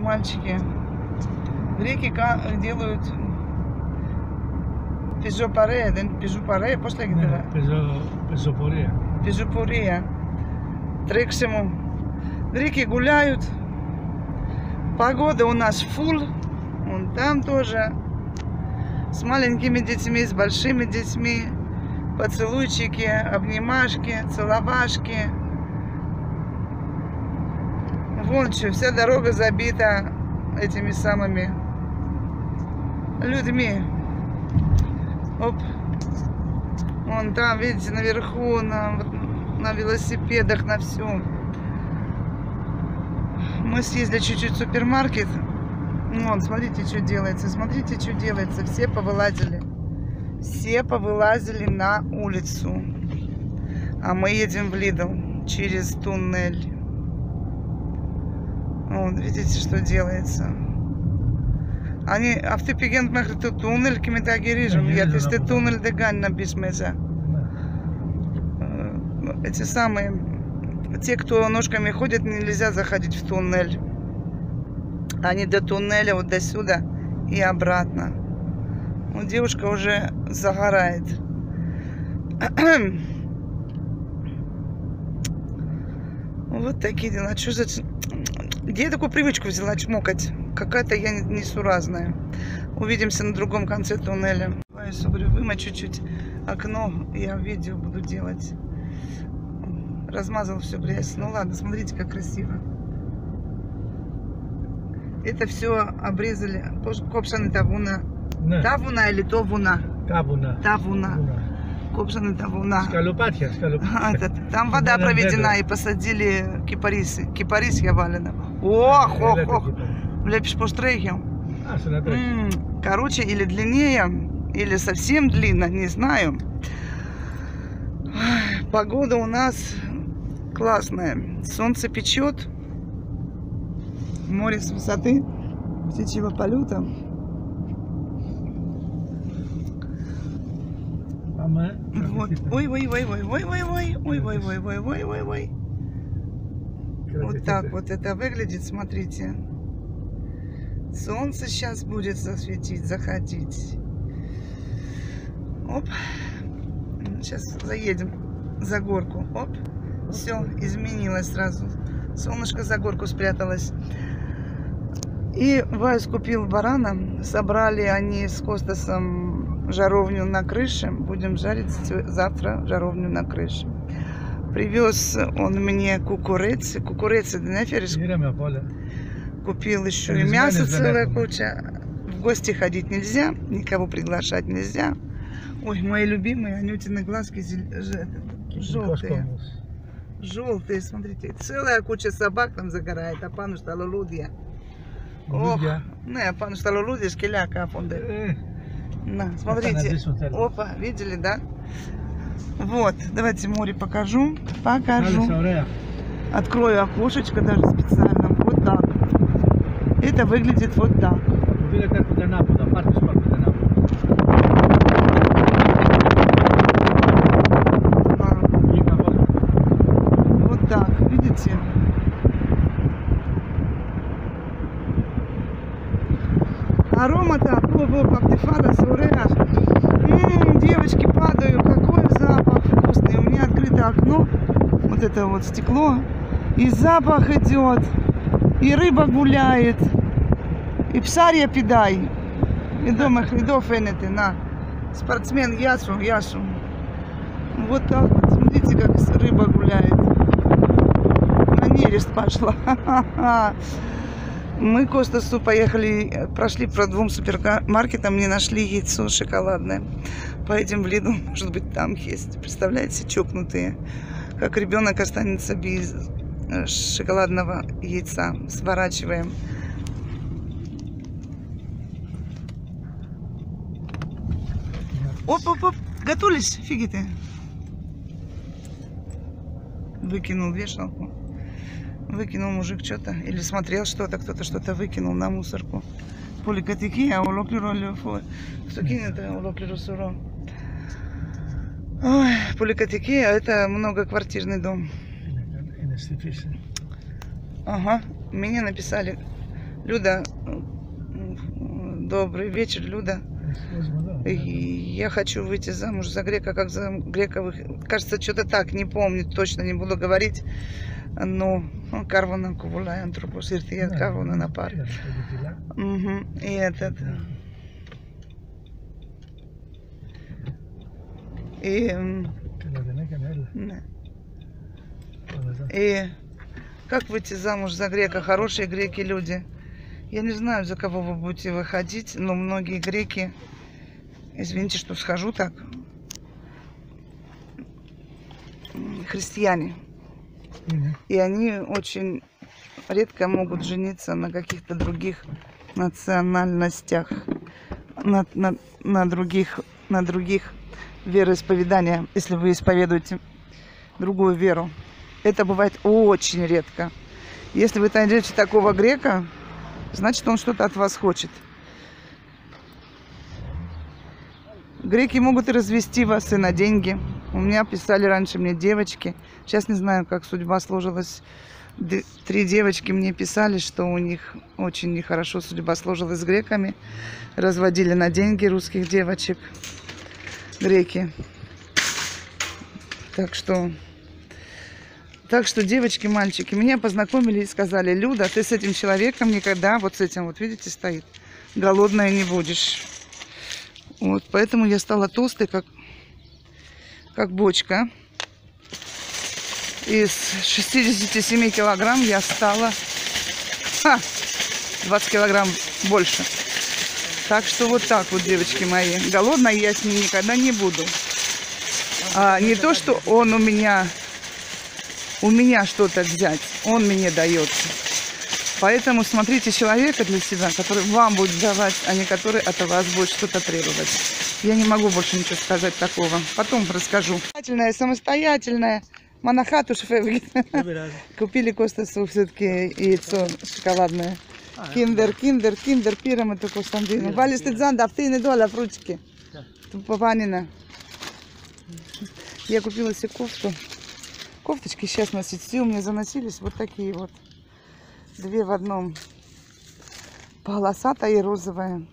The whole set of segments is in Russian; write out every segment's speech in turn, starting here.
мальчики в реке делают пизопаре, пизопаре, после где-то? Пизопория. Пизопория. Трексимум. В реке гуляют. Погода у нас фул. Он там тоже. С маленькими детьми, с большими детьми. Поцелуйчики, обнимашки, целовашки. Что, вся дорога забита этими самыми людьми. Оп. Вон там, видите, наверху, на, на велосипедах, на всем. Мы съездили чуть-чуть в супермаркет. Вон, смотрите, что делается. Смотрите, что делается. Все повылазили. Все повылазили на улицу. А мы едем в Лидл через туннель. Вот, видите, что делается. Они автопиген мехриту туннель кимитаги режим. Я то тесты туннель дегань на бисмеза. Э, ну, эти самые, те, кто ножками ходят, нельзя заходить в туннель. Они до туннеля, вот до сюда и обратно. Вот девушка уже загорает. Вот такие дела. Что за... Где я такую привычку взяла чмокать? Какая-то я несуразная. Увидимся на другом конце туннеля. Говорю, выма чуть-чуть окно, я видео буду делать. Размазал все грязь. Ну ладно, смотрите, как красиво. Это все обрезали. Копшаны тавуна. Тавуна или товуна? Тавуна. Тавуна. Копшаны тавуна. Скалопатия, скалопатия. А, там вода проведена и посадили кипарисы. Кипарис я валеного. Ох, ох, ох. Лепишь по штрихам. Короче, или длиннее, или совсем длинно, не знаю. Погода у нас классная. Солнце печет. Море с высоты птичьего полета. Вот. Ой, ой, ой, ой, ой, ой, ой, ой, ой, ой, ой, ой, ой, ой. Вот так вот это выглядит, смотрите. Солнце сейчас будет засветить, заходить. Оп. Сейчас заедем за горку. Оп. Все, изменилось сразу. Солнышко за горку спряталось. И Вайс купил барана. Собрали они с Костасом жаровню на крыше. Будем жарить завтра жаровню на крыше. Привез он мне кукурицы. Кукурицы, да не? Купил еще и мясо целая куча. В гости ходить нельзя, никого приглашать нельзя. Ой, мои любимые Анютины глазки желтые. Желтые, смотрите. Целая куча собак там загорает. А пану стало лудья. Ох, не, ну а пану стало лудья, шкеляка, а фонды. На, смотрите. Опа, видели, да? Вот, давайте море покажу. Покажу. Открою окошечко даже специально. Вот так. Это выглядит вот так. Вот так, видите? Аромата, во-во, как ты фада, девочки, вот это вот стекло, и запах идет, и рыба гуляет, и псарья пидай. И дома хледов фенеты, на. Спортсмен Ясу, Ясу. Вот так вот, смотрите, как рыба гуляет. На нерест пошла. Мы к Костасу поехали, прошли по двум супермаркетам, не нашли яйцо шоколадное. Поедем в Лиду, может быть, там есть. Представляете, чокнутые. Как ребенок останется без э, шоколадного яйца. Сворачиваем. Оп-оп-оп, готовились, фиги ты. Выкинул вешалку. Выкинул мужик что-то. Или смотрел что-то, кто-то что-то выкинул на мусорку. Поликатики, а улоклюро Кто кинет, улоклюро суро. Ой, Республика а это многоквартирный дом. Ага, мне написали. Люда, добрый вечер, Люда. Я хочу выйти замуж за грека, как за грековых. Кажется, что-то так, не помню, точно не буду говорить. Но ну, карвана кувуляян трубус, иртия карвана на пар. И этот... И и как выйти замуж за грека? Хорошие греки люди. Я не знаю, за кого вы будете выходить, но многие греки, извините, что схожу так, христиане. И они очень редко могут жениться на каких-то других национальностях, на, на, на других, на других вероисповеданиях, если вы исповедуете другую веру. Это бывает очень редко. Если вы найдете такого грека, значит, он что-то от вас хочет. Греки могут и развести вас и на деньги. У меня писали раньше мне девочки. Сейчас не знаю, как судьба сложилась. Три девочки мне писали, что у них очень нехорошо судьба сложилась с греками. Разводили на деньги русских девочек. Греки. Так что... Так что, девочки, мальчики, меня познакомили и сказали, Люда, ты с этим человеком никогда, вот с этим, вот видите, стоит, голодная не будешь. Вот, поэтому я стала толстой, как, как бочка. Из 67 килограмм я стала ха, 20 килограмм больше. Так что вот так вот, девочки мои. Голодной я с ним никогда не буду. А, не то, что он у меня, у меня что-то взять, он мне дает. Поэтому смотрите человека для себя, который вам будет давать, а не который от вас будет что-то требовать. Я не могу больше ничего сказать такого. Потом расскажу. Самостоятельная, самостоятельная. Монахату шеф. Купили Костасу все-таки яйцо шоколадное. Киндер, киндер, киндер, пирам это Константину. Вали стыдзан, да ты не доля в ручке. Папанина. Я купила себе кофту. Кофточки сейчас носить. Все у меня заносились вот такие вот. Две в одном. Полосатая и розовая.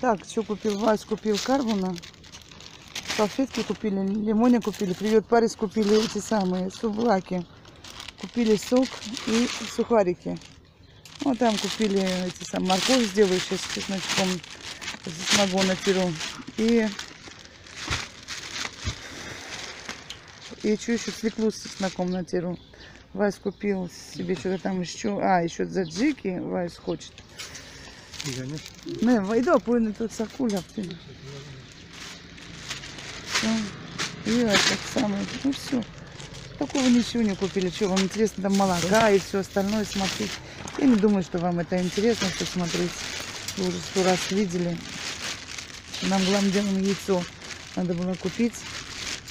Так, что купил? Вась купил карбона. Салфетки купили, лимоня купили. Привет, Парис купили эти самые сублаки. Купили сок и сухарики. Ну, там купили эти самые морковь сделаю сейчас чесночком. Смогу натеру. И и что еще свеклу с чесноком натеру. Вайс купил себе что-то там еще. А, еще заджики Вайс хочет. Не, войду, пойду тут сакуля. И этот самый, ну все. Такого ничего не купили. Что, вам интересно там молока и все остальное смотреть? Я не думаю, что вам это интересно, что смотреть. Вы уже сто раз видели. Нам главным делом яйцо надо было купить.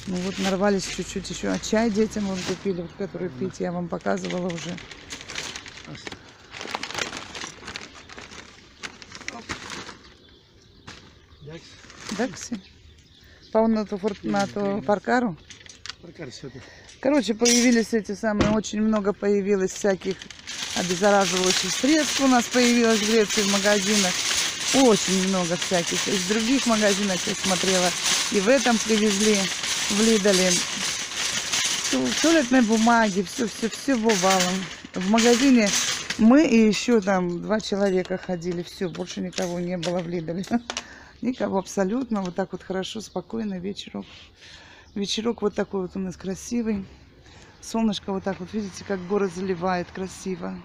Ну вот нарвались чуть-чуть еще. А чай детям вот купили, вот, который пить, я вам показывала уже. Дакси. Пауната Фортнато Паркару. Короче, появились эти самые, очень много появилось всяких обеззараживающих средств у нас появилось в Греции в магазинах. Очень много всяких. Из других магазинов я смотрела. И в этом привезли, в Лидоле. Туалетной бумаги, все, все, все бывало. В магазине мы и еще там два человека ходили. Все, больше никого не было в Лидоле. Никого абсолютно. Вот так вот хорошо, спокойно вечерок. Вечерок вот такой вот у нас красивый. Солнышко вот так вот, видите, как город заливает красиво.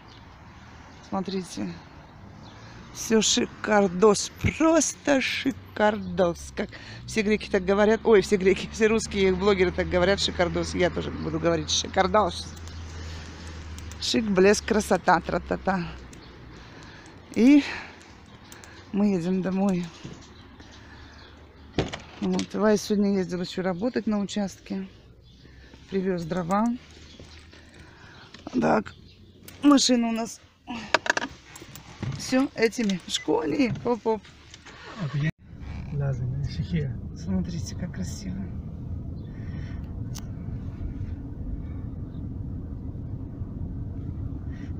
Смотрите. Все шикардос, просто шикардос. Как все греки так говорят. Ой, все греки, все русские блогеры так говорят шикардос. Я тоже буду говорить шикардос. Шик, блеск, красота, тра-та-та. И мы едем домой. Вот. Вай сегодня ездил еще работать на участке. Привез дрова. Так, машина у нас все этими школе. Оп-оп. Смотрите, как красиво.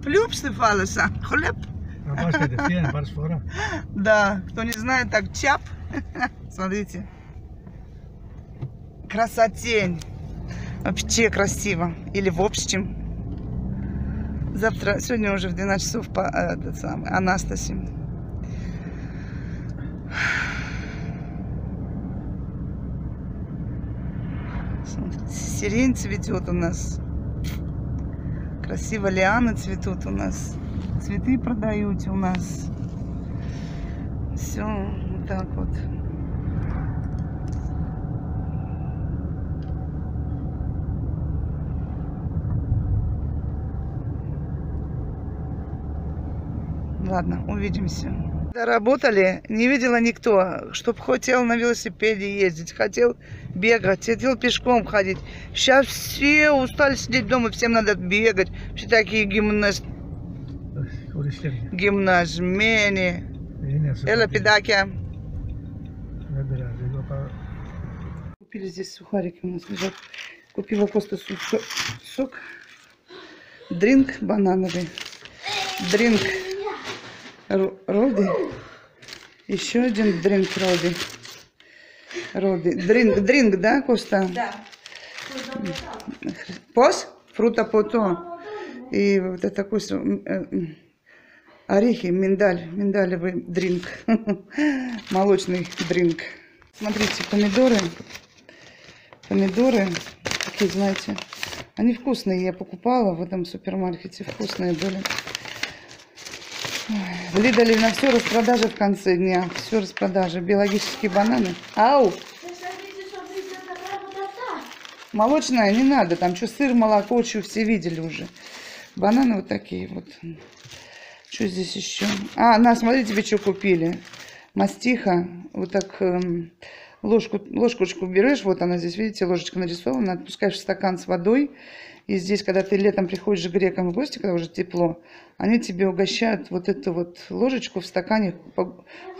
Плюпсы фалеса. Хлеб. А. Да, кто не знает, так чап. Смотрите. Красотень. Вообще красиво. Или в общем. Завтра, сегодня уже в 12 часов по э, этот самый. Смотрите, сирень цветет у нас. Красиво лианы цветут у нас. Цветы продают у нас. Все вот так вот. Ладно, увидимся. Работали, не видела никто, чтоб хотел на велосипеде ездить, хотел бегать, хотел пешком ходить. Сейчас все устали сидеть дома, всем надо бегать. Все такие гимназ... Uğraşlar. гимнажмени. Yine su. Эла педакия. Ne biraz. Yok, Купили здесь сухарики у нас лежат. Купила просто су- со- сок. Дринк банановый. Дринк ро- роди. Еще один дринк роди. Роди. Дринк, дринк, да, Коста? Да. Пос? Фрута пото. И вот это м, э, орехи, миндаль, миндалевый дринк. Молочный дринк. Смотрите, помидоры. Помидоры, такие, знаете, они вкусные. Я покупала в этом супермаркете. Вкусные были. Лидоле на все распродажи в конце дня. Все распродажи. Биологические бананы. Ау! Молочная не надо, там что сыр, молоко, что все видели уже. Бананы вот такие вот. Что здесь еще? А, на, смотри, тебе что купили. Мастиха, вот так эм, ложку, ложкочку берешь, вот она здесь, видите, ложечка нарисована, отпускаешь в стакан с водой. И здесь, когда ты летом приходишь к грекам в гости, когда уже тепло, они тебе угощают вот эту вот ложечку в стакане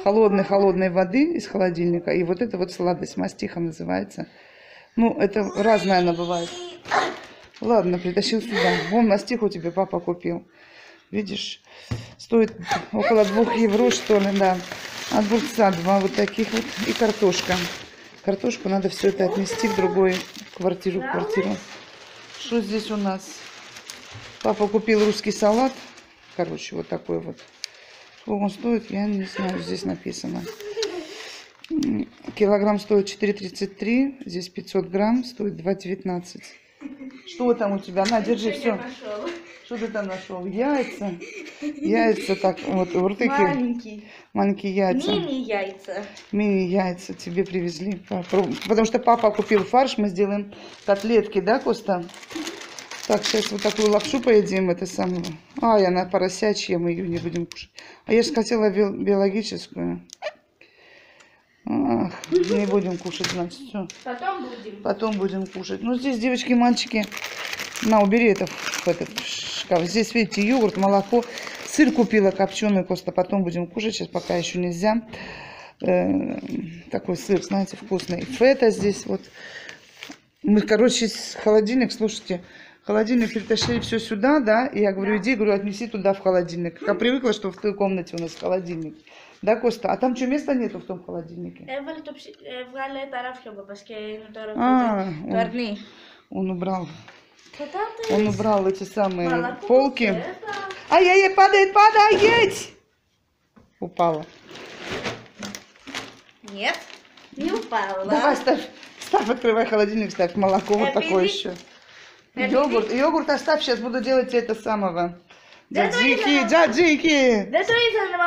холодной-холодной воды из холодильника. И вот эта вот сладость, мастиха называется. Ну, это разная она бывает. Ладно, притащил сюда. Вон мастиху тебе папа купил. Видишь? Стоит около двух евро, что ли, да. Огурца два вот таких вот. И картошка. Картошку надо все это отнести в другую квартиру. квартиру. Что здесь у нас? Папа купил русский салат. Короче, вот такой вот. Сколько он стоит, я не знаю, здесь написано. Килограмм стоит 4,33, здесь 500 грамм, стоит 2,19. Что там у тебя? На, держи, все. Что ты там нашел? Яйца. Яйца так, вот, вот такие Маленький. маленькие яйца. Мини-яйца. Мини-яйца тебе привезли. Попробуй. Потому что папа купил фарш, мы сделаем котлетки, да, Коста? Так, сейчас вот такую лапшу поедим, это самое. Ай, она поросячья, мы ее не будем кушать. А я же хотела биологическую. Не будем кушать, значит, все. Потом будем. Потом будем кушать. Ну, здесь, девочки, мальчики, на, убери это в этот шкаф. Здесь, видите, йогурт, молоко. Сыр купила копченый, просто потом будем кушать. Сейчас пока еще нельзя. Э, такой сыр, знаете, вкусный. Фета здесь вот. Мы, короче, холодильник, слушайте, холодильник притащили все сюда, да, и я говорю, иди, говорю, отнеси туда в холодильник. Я привыкла, что в той комнате у нас холодильник. Да, Коста? А там что, места нету в том холодильнике? Έβαλε το ψι... Έβγαλε τα ράφια ο παπάς και είναι τώρα Α, το ο- αρνί. Он убрал. Πατάτε. Он убрал эти самые Молоко, полки. это. Ай-яй-яй, падает, падает! Упала. Нет, не упала. Давай, ставь, ставь, открывай холодильник, ставь молоко вот Э, такое пиздить. еще. Э, Йогурт, йогурт оставь, сейчас буду делать тебе это самого. Джаджики, джаджики!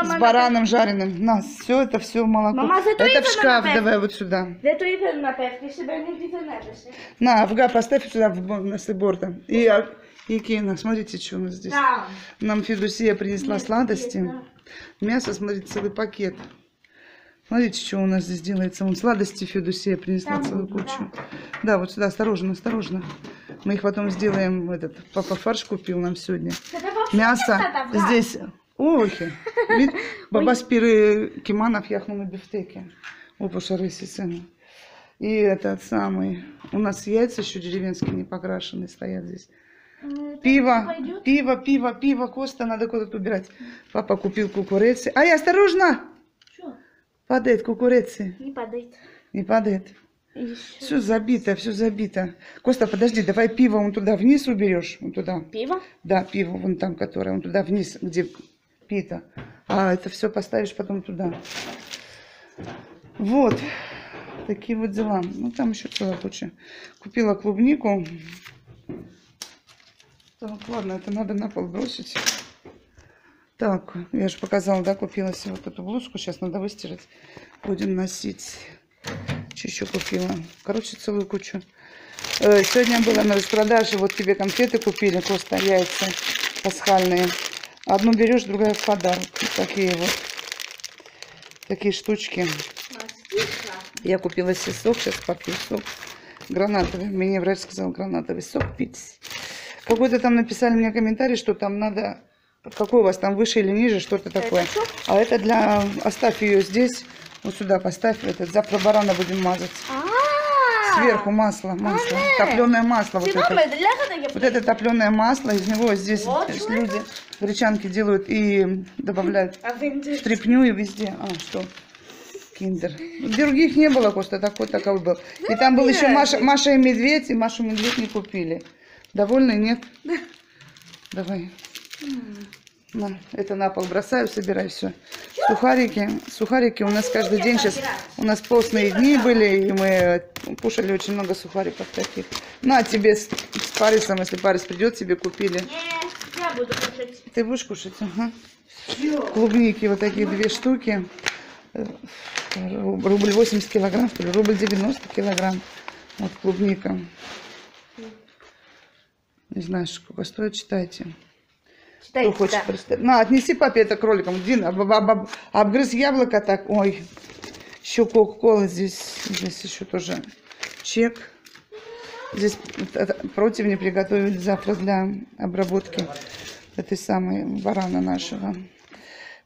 С бараном жареным. На, все это все молоко. Мама, это в шкаф, давай вот сюда. Готовится на пепке, себе не На, поставь сюда на сыбор. И, а, и Кена, смотрите, что у нас здесь. Да. Нам Федусия принесла сладости. Мясо, смотрите, целый пакет. Смотрите, что у нас здесь делается. Вон сладости Федусия принесла целую кучу. Да, вот сюда, осторожно, осторожно. Мы их потом сделаем, этот, папа фарш купил нам сегодня. Мясо. Здесь овощи. Баба спиры киманов яхну на бифтеки. Опуша рыси сына. И этот самый. У нас яйца еще деревенские не покрашенные стоят здесь. Пиво, пиво, пиво, пиво, Коста надо куда-то убирать. Папа купил кукурецы. Ай, осторожно! Что? Падает кукурецы. Не падает. Не падает. Еще. Все забито, все забито. Коста, подожди, давай пиво вон туда вниз уберешь. Вон туда. Пиво? Да, пиво вон там, которое, вон туда вниз, где пита. А это все поставишь потом туда. Вот. Такие вот дела. Ну, там еще целая куча. Купила клубнику. Так, ладно, это надо на пол бросить. Так, я же показала, да, купила себе вот эту блузку. Сейчас надо выстирать. Будем носить. Что еще купила? Короче, целую кучу. Э, Сегодня была на распродаже. Вот тебе конфеты купили, просто яйца пасхальные. Одну берешь, другая в подарок. Такие вот. Такие штучки. Я купила себе сок, сейчас попью сок. Гранатовый. Мне врач сказал гранатовый сок пить. Какой-то там написали мне комментарий, что там надо... Какой у вас там выше или ниже, что-то такое. А это для... Оставь ее здесь. Вот сюда поставь. Этот. Завтра барана будем мазать. А, Сверху масло, масло. Топленое масло. Вот это. Вот это топленое масло, из него здесь люди гречанки делают и добавляют А в и везде. А, что? Киндер. Других не было, просто такой такой был. И там был еще Маша, Маша и Медведь, и Машу и Медведь не купили. Довольны, нет? Давай. Это на пол бросаю, собирай все. Сухарики. Сухарики у нас каждый день сейчас. У нас постные дни были, и мы кушали очень много сухариков таких. На тебе с, с Парисом, если Парис придет, тебе купили. Не, я буду кушать. Ты будешь кушать? Ага. Клубники вот такие две штуки. Э, ру- Рубль 80 килограмм, что ли, рубль 90 килограмм. Вот клубника. Не знаю, сколько стоит, читайте. Кто Читайте, хочет да. представить. На, отнеси папе это кроликом. Дин, об- об- об- обгрыз яблоко так. Ой, еще кока-кола здесь. Здесь еще тоже чек. Здесь противни приготовили завтра для обработки этой самой барана нашего.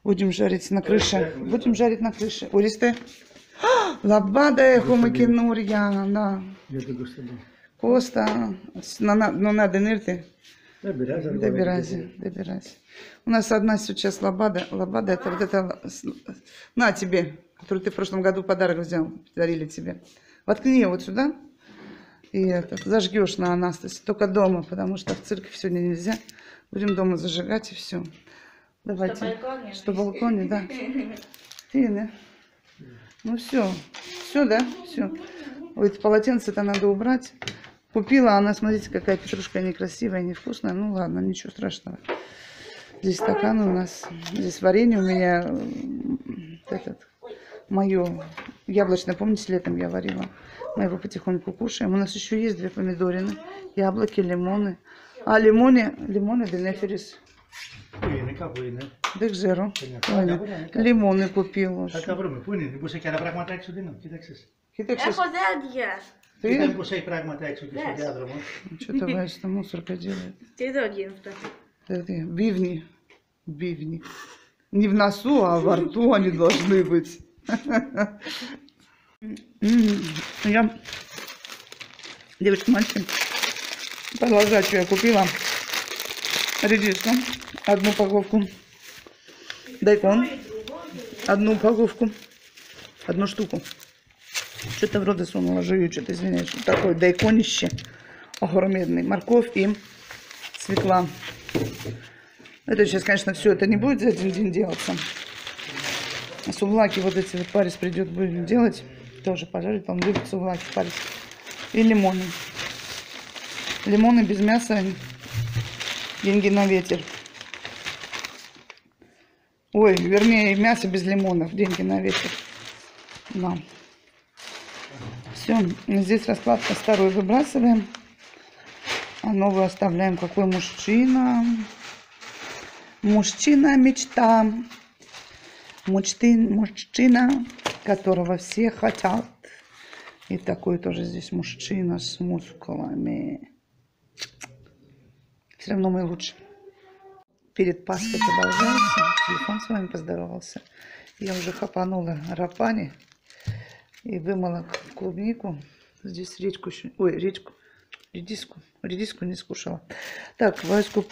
Будем жарить на крыше. Будем жарить на крыше. Уристе? Лабада макинурья, да. Коста, на, на, ну, надо нырты. Добирайся. Добирайся, добирайся. У нас одна сейчас лобада. Лобада это вот это... На тебе, которую ты в прошлом году подарок взял. Подарили тебе. Воткни ее вот сюда. И это, зажгешь на Анастасе. Только дома, потому что в церковь сегодня нельзя. Будем дома зажигать и все. Давайте. Что балконе? Что балконе, да. Фины. Ну все. Все, да? Все. Вот полотенце-то надо убрать. Купила она, смотрите, какая петрушка некрасивая, невкусная. Ну ладно, ничего страшного. Здесь стакан у нас. Здесь варенье у меня. м, Этот, мое яблочное. Помните, летом я варила? Мы его потихоньку кушаем. У нас еще есть две помидорины, яблоки, лимоны. А, лимоны, лимоны денеферис. Pune, ca pune. Дек зеро. Понятно, понятно. Лимоны купил. Така βρούμε. Πού είναι, μήπως έχει άλλα πράγματα έξω, δεν είναι. Κοίταξες. Κοίταξε, Έχω δέντια. Ты? Ну, там гусей прагматайцу пишу ядрому. Что товарищ-то мусорка делает? Ты дорогим Бивни. Бивни. Не в носу, а во рту они должны быть. Я, девочка, мальчик, продолжать, я купила редиску, одну паговку, дайкон, одну упаковку, одну штуку. Что-то в рот сунула, жую, что-то извиняюсь. Что такое дайконище огромный. Морковь и свекла. Это сейчас, конечно, все это не будет за один день делаться. А сувлаки вот эти вот Парис придет, будем делать. Тоже пожарить, он любит сувлаки Парис. И лимоны. Лимоны без мяса. Деньги на ветер. Ой, вернее, мясо без лимонов. Деньги на ветер. Да. Все, здесь раскладка старую выбрасываем. А новую оставляем. Какой мужчина. Мужчина мечта. Мужчин, мужчина, которого все хотят. И такой тоже здесь мужчина с мускулами. Все равно мой лучший. Перед Пасхой продолжается. Телефон с вами поздоровался. Я уже хапанула рапани и вымыла клубнику. Здесь речку еще. Ой, речку. Редиску. Редиску не скушала. Так, Ваську